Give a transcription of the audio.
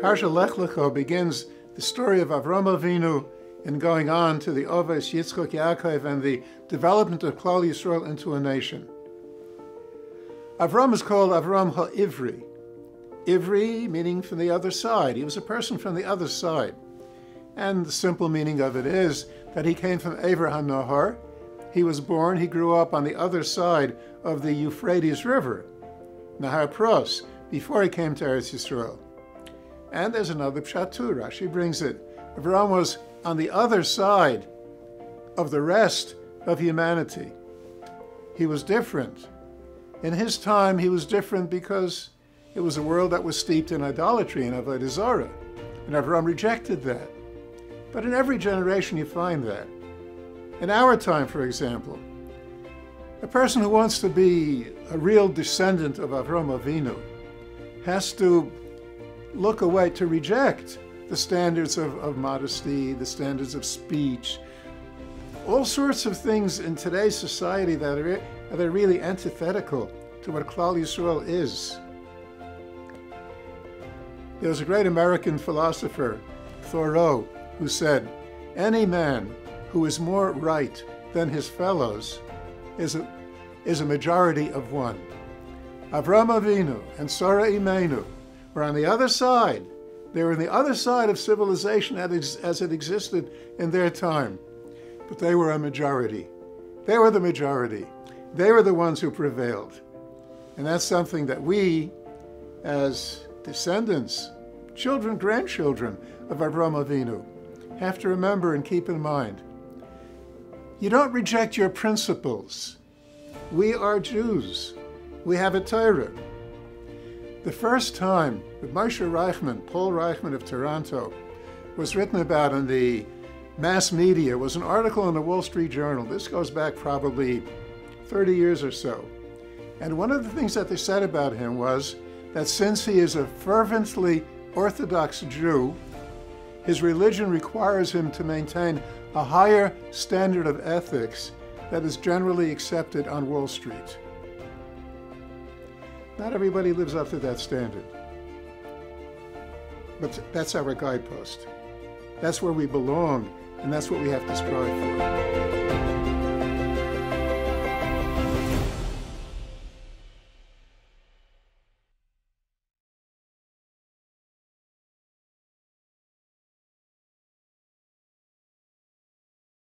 Parsha Lech Lecho begins the story of Avram Avinu and going on to the Oves, Yitzchak, Yaakov, and the development of Klal Yisrael into a nation. Avram is called Avram HaIvri. Ivri meaning from the other side. He was a person from the other side. And the simple meaning of it is that he came from Aver HaNahar. He was born, he grew up on the other side of the Euphrates River, Nahar Pros, before he came to Eretz Yisrael. And there's another pshat too. Rashi brings it. Avram was on the other side of the rest of humanity. He was different. In his time, he was different because it was a world that was steeped in idolatry and avodah zarah, and Avram rejected that. But in every generation, you find that. In our time, for example, a person who wants to be a real descendant of Avram Avinu has to look away to reject the standards of, of modesty, the standards of speech, all sorts of things in today's society that are, that are really antithetical to what Klal Yisrael is. There was a great American philosopher, Thoreau, who said, Any man who is more right than his fellows is a, is a majority of one. Avram Avinu and Sarah Imenu were on the other side. They were on the other side of civilization as it existed in their time. But they were a majority. They were the majority. They were the ones who prevailed. And that's something that we, as descendants, children, grandchildren of Abraham Avinu, have to remember and keep in mind. You don't reject your principles. We are Jews. We have a Torah. The first time that Moshe Reichmann, Paul Reichmann of Toronto, was written about in the mass media was an article in the Wall Street Journal. This goes back probably 30 years or so. And one of the things that they said about him was that since he is a fervently Orthodox Jew, his religion requires him to maintain a higher standard of ethics that is generally accepted on Wall Street. Not everybody lives up to that standard. But that's our guidepost. That's where we belong, and that's what we have to strive for.